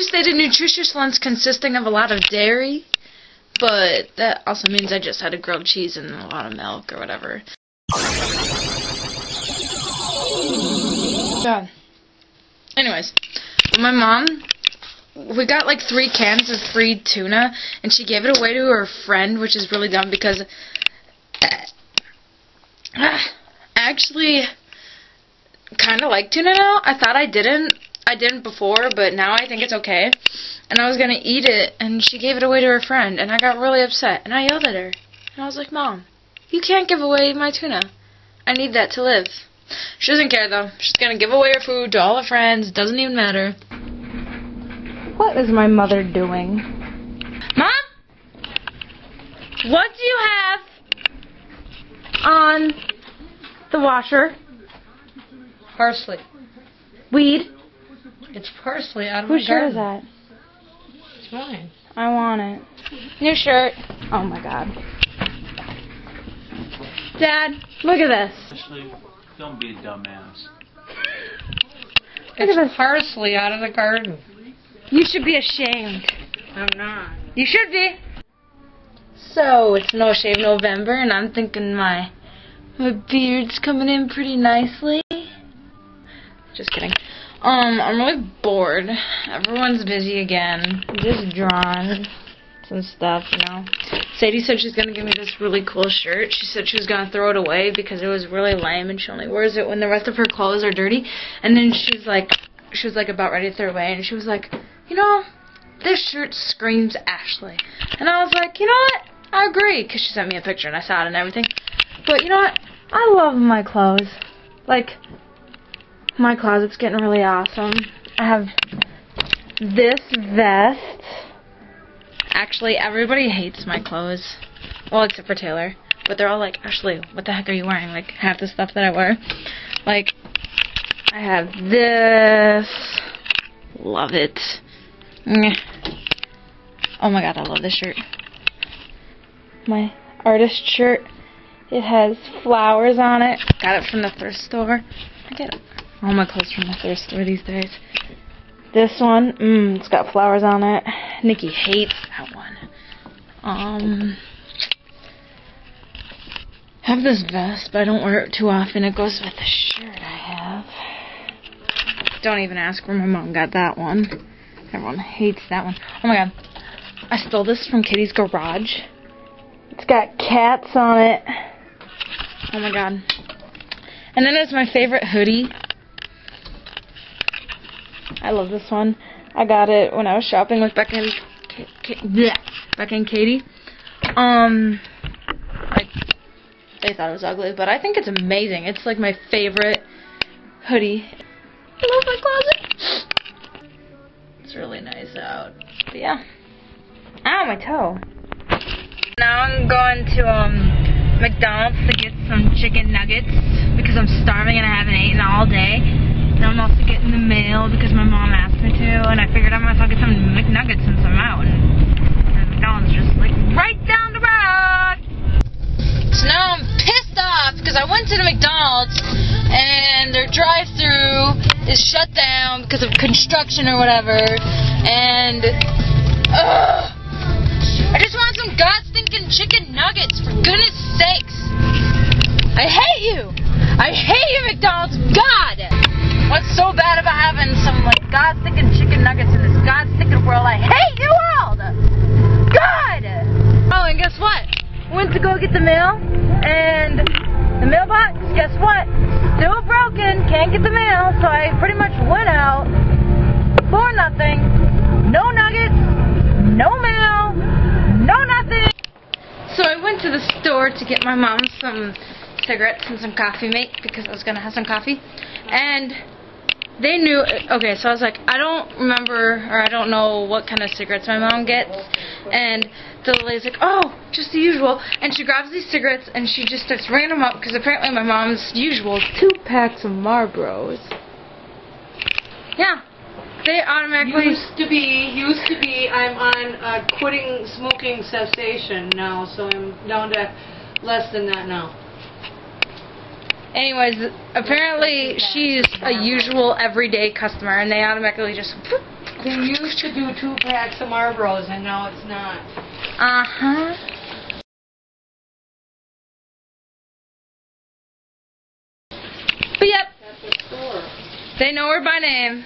just ate a nutritious lunch consisting of a lot of dairy, but that also means I just had a grilled cheese and a lot of milk or whatever. Yeah. Anyways, my mom, we got like three cans of free tuna, and she gave it away to her friend, which is really dumb because uh, I actually kind of like tuna now. I thought I didn't. I didn't before, but now I think it's okay. And I was going to eat it, and she gave it away to her friend, and I got really upset, and I yelled at her. And I was like, Mom, you can't give away my tuna. I need that to live. She doesn't care, though. She's going to give away her food to all her friends. Doesn't even matter. What is my mother doing? Mom? What do you have On the washer. Parsley. Weed. It's parsley out of Whose my shirt garden. is that? It's mine. I want it. New shirt. Oh my god. Dad, look at this. Ashley, don't be a dumbass. Look It's at this. parsley out of the garden. You should be ashamed. I'm not. You should be. So, it's No Shave November, and I'm thinking my my beard's coming in pretty nicely. Just kidding. Um, I'm really bored. Everyone's busy again. Just drawing some stuff, you know. Sadie said she's gonna give me this really cool shirt. She said she was gonna throw it away because it was really lame and she only wears it when the rest of her clothes are dirty. And then she's like, she was like about ready to throw it away, and she was like, you know, this shirt screams Ashley. And I was like, you know what? I agree, because she sent me a picture and I saw it and everything. But you know what? I love my clothes. Like, my closet's getting really awesome. I have this vest. Actually, everybody hates my clothes. Well, except for Taylor. But they're all like, Ashley, what the heck are you wearing? Like, half the stuff that I wear. Like, I have this. Love it. Oh my god, I love this shirt. My artist shirt. It has flowers on it. Got it from the thrift store. I get all my clothes from the thrift store these days. This one, mmm, it's got flowers on it. Nikki hates that one. Um, have this vest, but I don't wear it too often. It goes with the shirt I have. Don't even ask where my mom got that one. Everyone hates that one. Oh my god. I stole this from Kitty's garage. It's got cats on it. Oh my god. And then it's my favorite hoodie. I love this one. I got it when I was shopping with Becca and Ka- Ka- bleh, and Katie. Um, like they thought it was ugly, but I think it's amazing. It's like my favorite hoodie. I love my closet. It's really nice out. But yeah. Ow, my toe. Now I'm going to um McDonald's to get some chicken nuggets because I'm starving and I haven't eaten all day. And I'm also getting the mail because my mom asked me to, and I figured I might as well get some McNuggets since I'm out. And, McDonald's just like right down the road. So now I'm pissed off because I went to the McDonald's and their drive-through is shut down because of construction or whatever. And ugh, I just want some god stinking chicken nuggets for goodness sakes. I hate you. I hate you, McDonald's. God. What's so bad about having some like god stinking chicken nuggets in this god stinking world? I hate you all. God. Oh, and guess what? Went to go get the mail, and the mailbox. Guess what? Still broken. Can't get the mail. So I pretty much went out for nothing. No nuggets. No mail. No nothing. So I went to the store to get my mom some cigarettes and some coffee mate because I was gonna have some coffee, and they knew. Okay, so I was like, I don't remember or I don't know what kind of cigarettes my mom gets, and the lady's like, oh, just the usual, and she grabs these cigarettes and she just starts ringing them up because apparently my mom's usual is two packs of Marlboros. Yeah, they automatically. Used to be, used to be, I'm on a quitting smoking cessation now, so I'm down to less than that now. Anyways, apparently she's a usual everyday customer, and they automatically just They used to do two packs of Marlboros, and now it's not. Uh huh. But yep, That's a store. they know her by name.